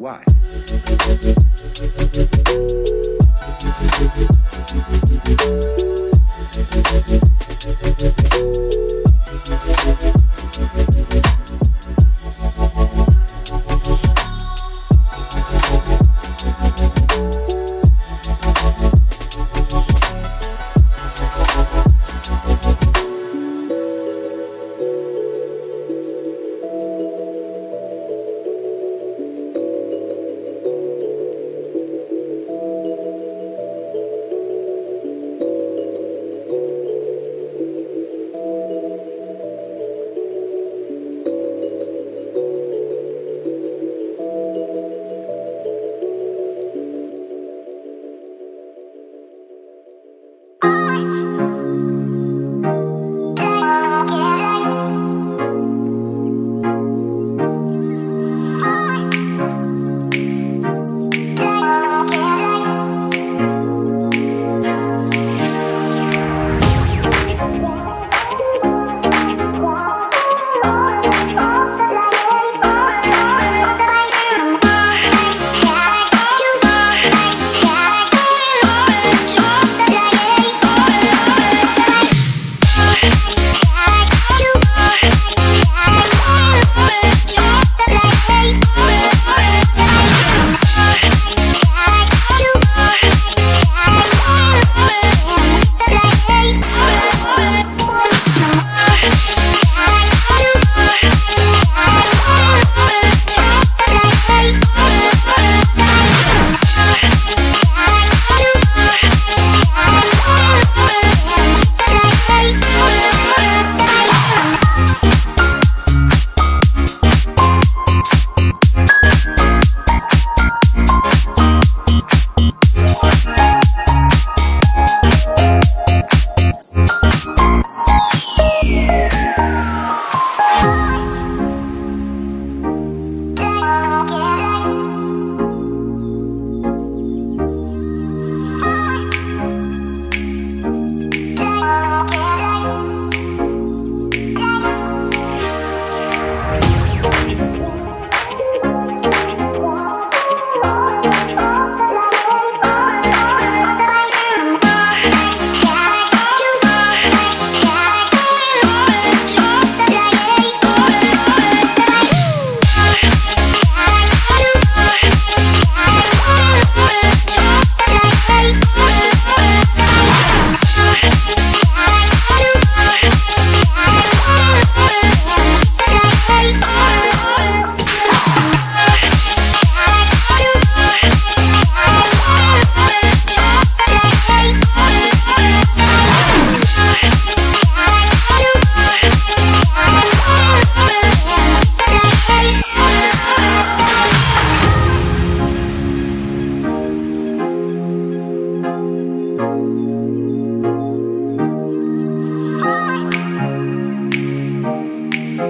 Why?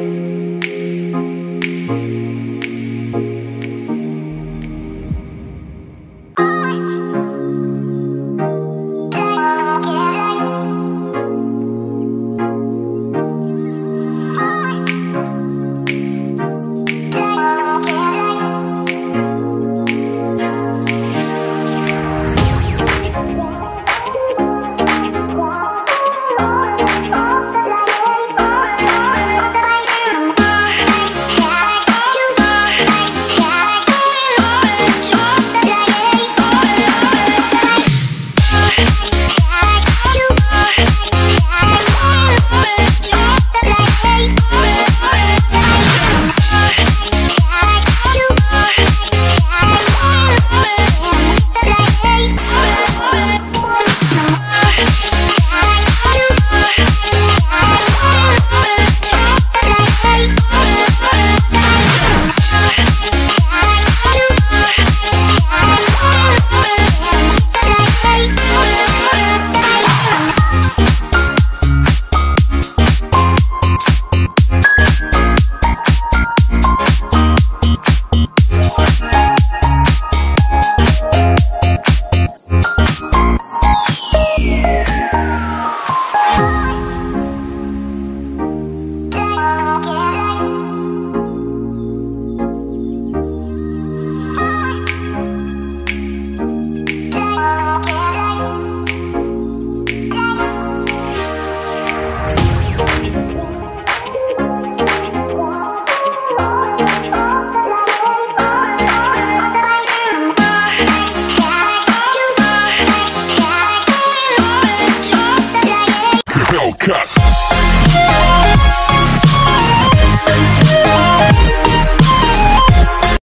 You.